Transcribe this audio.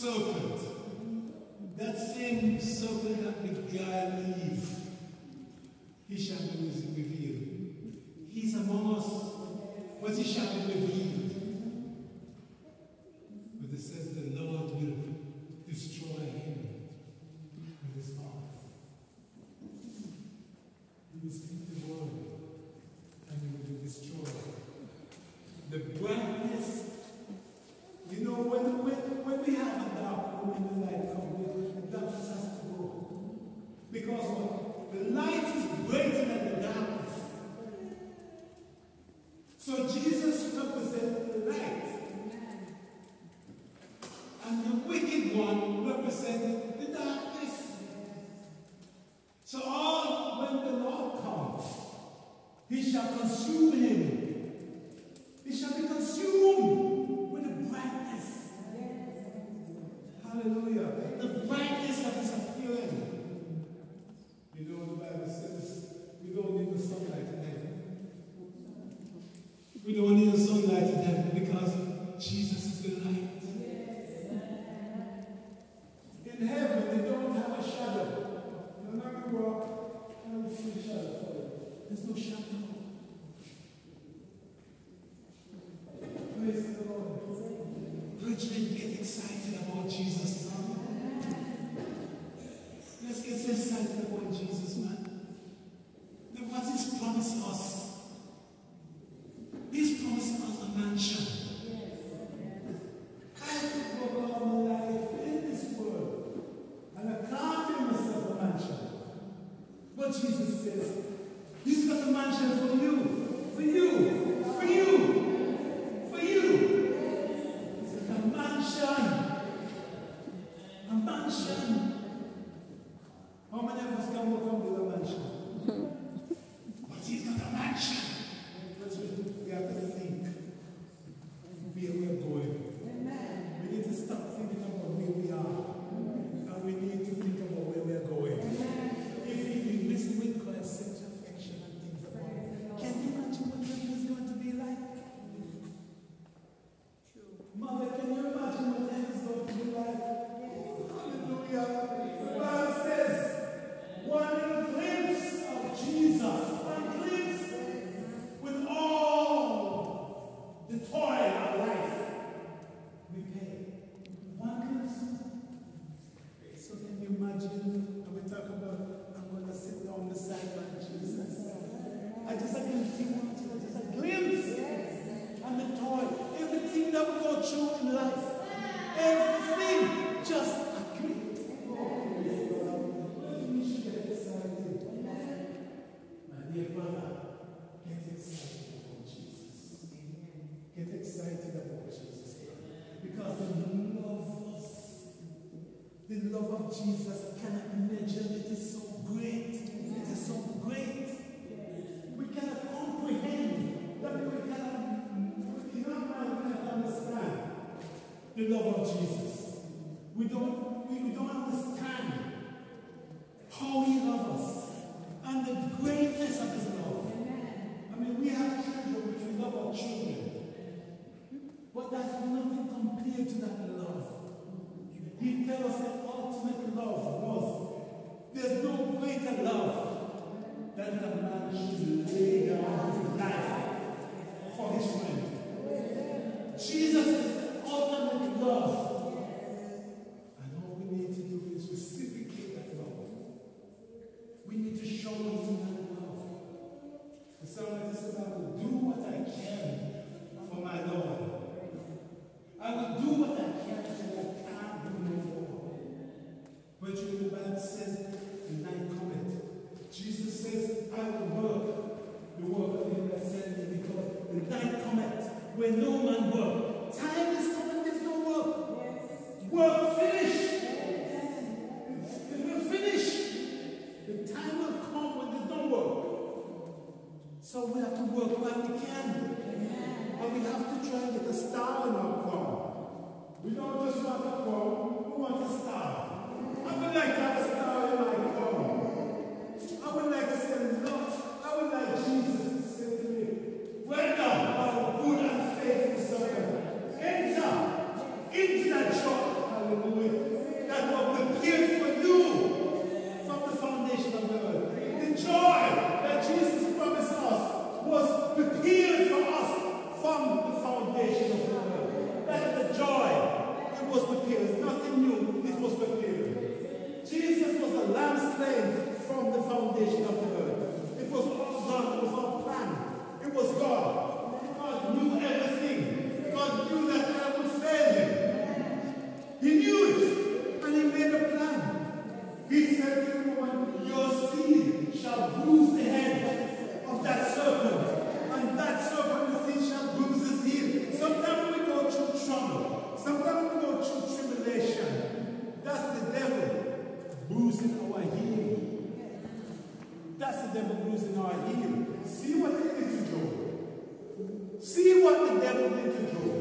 serpent, that same serpent that beguiled Eve, he shall be revealed. He shall consume him. There's no shadow. Praise the Lord. Brethren, get excited about Jesus. Let's get excited about Jesus, man. Then what He's promised us? He's promised us a mansion. I could go all my life in this world, and I can't give myself a mansion. But Jesus says, He's got a mansion for you, for you, for you, for you. It's a mansion. A mansion. How many of us can walk up with a mansion? Through in life, everything, just. My dear brother, get excited about Jesus. Get excited about Jesus. Because the love of the love of Jesus cannot be. It is so our children. But that's nothing compared to that love. He tells us that ultimate love was there's no greater love than the man should lay down his life But you know, the Bible says, the night cometh. Jesus says, I will work the work of him that sent me because the night cometh when no man work. Time is coming, there's no work. Work finished. It will finish. The time will come when there's no work. So we have to work while we can. But we have to try and get a star in our crown. We don't just want a crown, The devil using our heel. See what they did to Job. See what the devil did to Job.